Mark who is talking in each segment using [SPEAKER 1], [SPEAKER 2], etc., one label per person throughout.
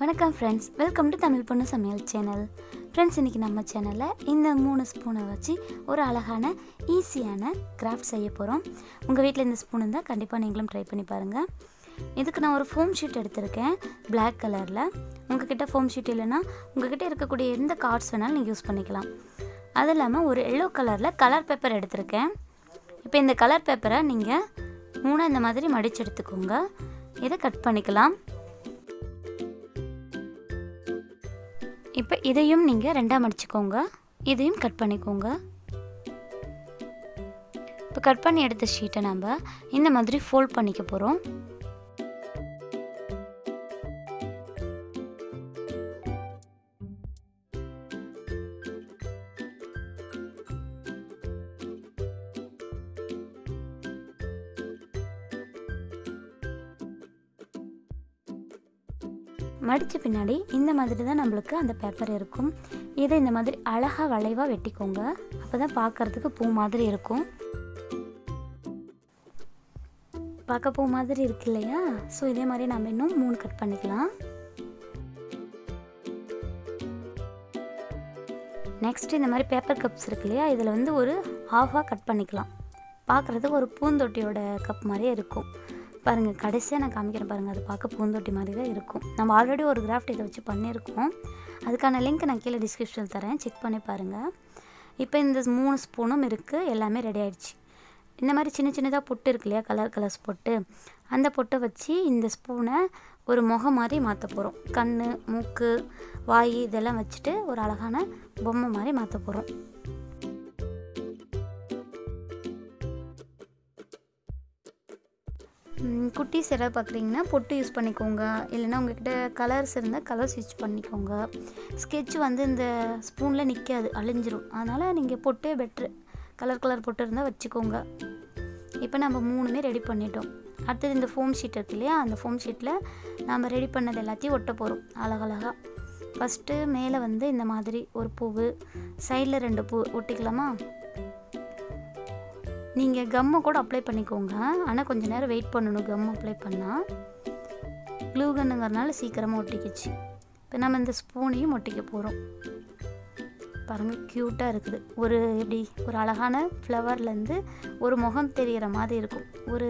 [SPEAKER 1] வணக்கம் friends welcome to Tamil பொண்ணு சமையல் சேனல் ஃப்ரெண்ட்ஸ் இன்றைக்கி நம்ம சேனலில் இந்த மூணு ஸ்பூனை வச்சு ஒரு அழகான ஈஸியான கிராஃப்ட் செய்ய போகிறோம் உங்கள் வீட்டில் இந்த ஸ்பூன் இருந்தால் கண்டிப்பாக நீங்களும் ட்ரை பண்ணி பாருங்கள் இதுக்கு நான் ஒரு ஃபோம் ஷீட் எடுத்திருக்கேன் பிளாக் கலரில் உங்ககிட்ட ஃபோம் ஷீட் இல்லைன்னா உங்ககிட்ட இருக்கக்கூடிய எந்த கார்ட்ஸ் வேணாலும் நீங்கள் யூஸ் பண்ணிக்கலாம். அது இல்லாமல் ஒரு எல்லோ கலரில் கலர் பேப்பர் எடுத்திருக்கேன். இப்போ இந்த கலர் பேப்பரை நீங்கள் மூணாக இந்த மாதிரி மடிச்சு எடுத்துக்கோங்க. இதை கட் பண்ணிக்கலாம். இப்போ இதையும் நீங்கள் ரெண்டாக மடிச்சுக்கோங்க. இதையும் கட் பண்ணிக்கோங்க. இப்போ கட் பண்ணி எடுத்த ஷீட்டை நம்ம இந்த மாதிரி ஃபோல்ட் பண்ணிக்க போகிறோம் மடித்த பின்னாடி இந்த மாதிரி தான் நம்மளுக்கு அந்த பேப்பர் இருக்கும். இதை இந்த மாதிரி அழகாக வளைவாக வெட்டிக்கோங்க. அப்போ தான் பார்க்குறதுக்கு பூ மாதிரி இருக்கும். பார்க்க பூ மாதிரி இருக்கு இல்லையா? ஸோ இதே மாதிரி நம்ம இன்னும் மூணு கட் பண்ணிக்கலாம். நெக்ஸ்ட் இந்த மாதிரி பேப்பர் கப்ஸ் இருக்கு இல்லையா? இதில் வந்து ஒரு ஆஃபாக கட் பண்ணிக்கலாம். பார்க்குறதுக்கு ஒரு பூந்தொட்டியோட கப் மாதிரியே இருக்கும். பாருங்கள் கடைசியாக நான் காமிக்கிறேன் பாருங்கள் அது பார்க்க பூந்தொட்டி மாதிரி தான் இருக்கும். நம்ம ஆல்ரெடி ஒரு கிராஃப்ட் இதை வச்சு பண்ணியிருக்கோம். அதுக்கான லிங்க் நான் கீழே டிஸ்கிரிப்ஷனில் தரேன். செக் பண்ணி பாருங்கள் இப்போ இந்த மூணு ஸ்பூனும் இருக்குது எல்லாமே ரெடி ஆகிடுச்சு இந்த மாதிரி சின்ன சின்னதாக பொட்டு இருக்கு இல்லையா? கலர் கலர்ஸ் பொட்டு. அந்த பொட்டை வச்சு இந்த ஸ்பூனை ஒரு முகம் மாதிரி மாற்ற போகிறோம் கண் மூக்கு வாய் இதெல்லாம் வச்சுட்டு ஒரு அழகான பொம்மை மாதிரி மாற்ற போகிறோம் குட்டீஸ் யாராவது பார்க்குறீங்கன்னா பொட்டு யூஸ் பண்ணிக்கோங்க. இல்லைன்னா உங்ககிட்ட கலர்ஸ் இருந்தால் கலர்ஸ் யூஸ் பண்ணிக்கோங்க. ஸ்கெட்ச் வந்து இந்த ஸ்பூனில் நிற்காது அழிஞ்சிரும். அதனால் நீங்கள் பொட்டே பெட்ரு கலர் கலர் பொட்டு இருந்தால் வச்சுக்கோங்க. இப்போ நம்ம மூணுமே ரெடி பண்ணிட்டோம். அடுத்தது இந்த ஃபோம் ஷீட் இருக்கு இல்லையா? அந்த ஃபோம் ஷீட்டில் நம்ம ரெடி பண்ணது எல்லாத்தையும் ஒட்ட போகிறோம் அழகழகாக ஃபஸ்ட்டு மேலே வந்து இந்த மாதிரி ஒரு பூவு சைடில் ரெண்டு பூ ஒட்டிக்கலாமா? நீங்கள் கம்மை கூட அப்ளை பண்ணிக்கோங்க. ஆனால் கொஞ்சம் நேரம் வெயிட் பண்ணணும் கம் அப்ளை பண்ணால் க்ளூகன்னுங்கிறனால சீக்கிரமாக ஒட்டிக்கிச்சு. இப்போ நம்ம இந்த ஸ்பூனையும் ஒட்டிக்க போகிறோம் பாருங்கள் க்யூட்டாக இருக்குது. ஒரு எப்படி ஒரு அழகான ஃப்ளவர்லேருந்து ஒரு முகம் தெரிகிற மாதிரி இருக்கும். ஒரு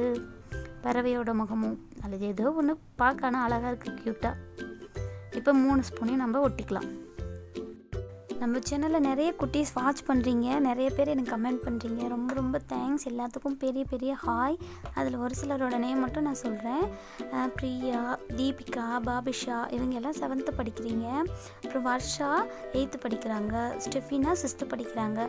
[SPEAKER 1] பறவையோட முகமும் அல்லது ஏதோ ஒன்று பார்க்க ஆனால் அழகாக இருக்குது க்யூட்டாக இப்போ மூணு ஸ்பூனையும் நம்ம ஒட்டிக்கலாம். நம்ம சேனலில் நிறைய குட்டீஸ் வாட்ச் பண்ணுறீங்க நிறைய பேர் எனக்கு கமெண்ட் பண்ணுறீங்க ரொம்ப ரொம்ப தேங்க்ஸ் எல்லாத்துக்கும் பெரிய பெரிய ஹாய் அதில் ஒரு சிலரோட நேம் மட்டும் நான் சொல்கிறேன் பிரியா தீபிகா பாபிஷா இவங்க எல்லாம் செவன்த்து படிக்கிறீங்க. அப்புறம் வர்ஷா எயித்து படிக்கிறாங்க. ஸ்டெஃபினா சிக்ஸ்த்து படிக்கிறாங்க.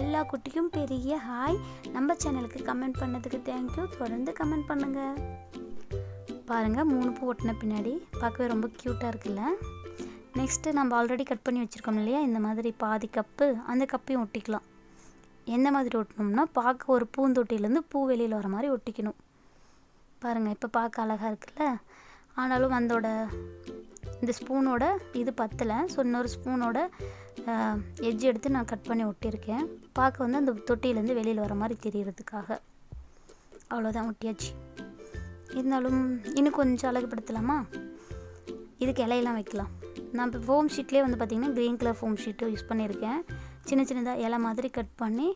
[SPEAKER 1] எல்லா குட்டிக்கும் பெரிய ஹாய் நம்ம சேனலுக்கு கமெண்ட் பண்ணதுக்கு தேங்க்யூ தொடர்ந்து கமெண்ட் பண்ணுங்கள் பாருங்கள் மூணு பூ ஒட்டின பின்னாடி. பார்க்கவே ரொம்ப க்யூட்டாக இருக்குல்ல? நெக்ஸ்ட்டு நம்ம ஆல்ரெடி கட் பண்ணி வச்சுருக்கோம் இல்லையா? இந்த மாதிரி பாதி கப்பு அந்த கப்பையும் ஒட்டிக்கலாம். எந்த மாதிரி ஒட்டணும்னா பார்க்க ஒரு பூந்தொட்டிலேருந்து பூ வெளியில் வர மாதிரி ஒட்டிக்கணும். பாருங்கள் இப்போ பார்க்க அழகாக இருக்குல்ல? ஆனாலும் அதோட இந்த ஸ்பூனோட இது பத்தலை. ஸோ இன்னொரு ஸ்பூனோட எட்ஜ் எடுத்து நான் கட் பண்ணி ஒட்டியிருக்கேன். பார்க்க வந்து அந்த தொட்டியிலேருந்து வெளியில் வர மாதிரி தெரியறதுக்காக. அவ்வளோதான் ஒட்டியாச்சு. இருந்தாலும் இன்னும் கொஞ்சம் அழகுபடுத்தலாமா? இதுக்கு இலையெல்லாம் வைக்கலாம். நான் இப்போ ஃபோம் ஷீட்லேயே வந்து பார்த்திங்கன்னா green colour foam sheet use பண்ணியிருக்கேன். சின்ன சின்னதாக இலை மாதிரி கட் பண்ணி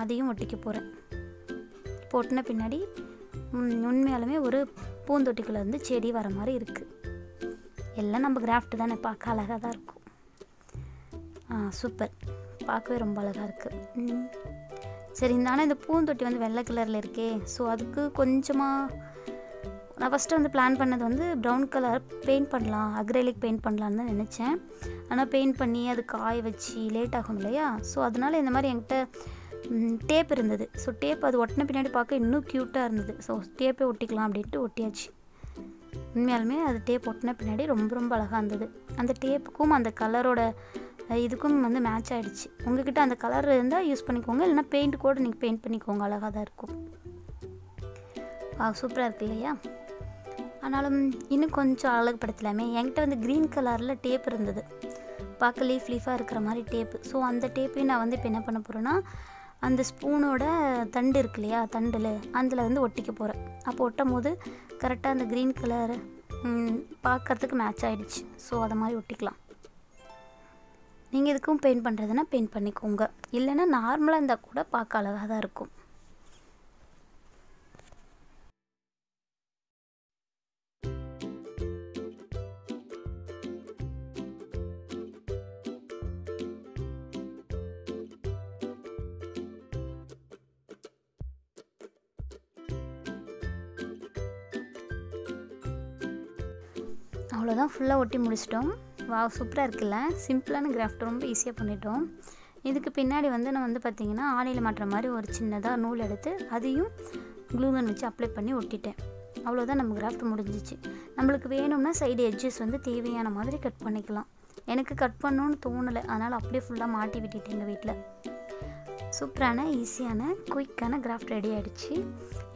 [SPEAKER 1] அதையும் ஒட்டிக்க போகிறேன் போட்டின பின்னாடி உண்மையாலுமே ஒரு பூந்தொட்டிக்குள்ளே வந்து செடி வர மாதிரி இருக்குது எல்லாம் நம்ம கிராஃப்ட் தானே பார்க்க அழகாக தான் இருக்கும். ஆ சூப்பர் பார்க்கவே ரொம்ப அழகாக இருக்குது சரி இந்த இந்த பூந்தொட்டி வந்து வெள்ளை கலரில் இருக்கே. ஸோ அதுக்கு கொஞ்சமாக நான் ஃபஸ்ட்டு வந்து பிளான் பண்ணது வந்து ப்ரௌன் கலர் பெயிண்ட் பண்ணலாம் அக்ரேலிக் பெயிண்ட் பண்ணலான்னு தான் நினச்சேன். ஆனால் பெயிண்ட் பண்ணி அது காய வச்சு லேட் ஆகும் இல்லையா? ஸோ அதனால் இந்த மாதிரி என்கிட்ட டேப் இருந்தது. ஸோ டேப் அது ஒட்டின பின்னாடி பார்க்க இன்னும் க்யூட்டாக இருந்தது. ஸோ டேப்பே ஒட்டிக்கலாம் அப்படின்ட்டு ஒட்டியாச்சு. உண்மையாலுமே அது டேப் ஒட்டின பின்னாடி ரொம்ப ரொம்ப அழகாக இருந்தது. அந்த டேப்புக்கும் அந்த கலரோட இதுக்கும் வந்து மேட்ச் ஆகிடுச்சு உங்ககிட்ட அந்த கலர் இருந்தால் யூஸ் பண்ணிக்கோங்க. இல்லைனா பெயிண்ட் கூட நீங்கள் பெயிண்ட் பண்ணிக்கோங்க. அழகாக தான் இருக்கும். சூப்பராக இருக்கு இல்லையா? ஆனாலும் இன்னும் கொஞ்சம் அழகுபடுத்தலாமே. என்கிட்ட வந்து க்ரீன் கலரில் டேப் இருந்தது. பார்க்க லீஃப் லீஃபாக இருக்கிற மாதிரி டேப்பு ஸோ அந்த டேப்பையும் நான் வந்து இப்போ என்ன பண்ண போகிறேன்னா அந்த ஸ்பூனோட தண்டு இருக்கு இல்லையா? தண்டில். அதில் வந்து ஒட்டிக்க போகிறேன் அப்போ ஒட்டும் போது கரெக்டாக அந்த க்ரீன் கலர் பார்க்கறதுக்கு மேட்ச் ஆகிடுச்சு ஸோ அதை மாதிரி ஒட்டிக்கலாம். நீங்கள் இதுக்கும் பெயிண்ட் பண்ணுறதுனா பெயிண்ட் பண்ணிக்கோங்க. இல்லைன்னா நார்மலாக இருந்தால் கூட பார்க்க அழகாக தான் இருக்கும். அவ்வளோதான் ஃபுல்லாக ஒட்டி முடிச்சிட்டோம். வா சூப்பராக இருக்குல்ல? சிம்பிளான கிராஃப்ட் ரொம்ப ஈஸியாக பண்ணிட்டோம். இதுக்கு பின்னாடி வந்து நான் வந்து பார்த்திங்கன்னா ஆலையில் மாட்டுற மாதிரி ஒரு சின்னதாக நூல் எடுத்து அதையும் க்ளூகன் வச்சு அப்ளை பண்ணி ஒட்டிட்டேன். அவ்வளோதான் நம்ம கிராஃப்ட் முடிஞ்சிச்சு. நம்மளுக்கு வேணும்னா சைடு எட்ஜஸ் வந்து தேவையான மாதிரி கட் பண்ணிக்கலாம். எனக்கு கட் பண்ணணும்னு தோணலை. அதனால் அப்படியே ஃபுல்லாக மாட்டி விட்டுட்டேன் எங்கள் வீட்டில் சூப்பரான ஈஸியான குயிக்கான கிராஃப்ட் ரெடி ஆகிடுச்சு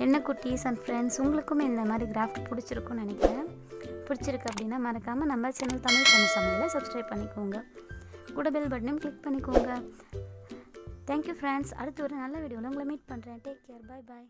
[SPEAKER 1] என்ன குட்டீஸ் அண்ட் ஃப்ரெண்ட்ஸ் உங்களுக்குமே இந்த மாதிரி கிராஃப்ட் பிடிச்சிருக்குன்னு நினைக்கிறேன். பிடிச்சிருக்கு அப்படின்னா மறக்காமல் நம்ம சேனல் தமிழ் பண்ண சமையலை சப்ஸ்கிரைப் பண்ணிக்கோங்க. கூட பெல் பட்டனையும் கிளிக் பண்ணிக்கோங்க. தேங்க்யூ ஃப்ரெண்ட்ஸ் அடுத்து ஒரு நல்ல வீடியோவில் உங்களை மீட் பண்ணுறேன் டேக் கேர் பாய் பாய்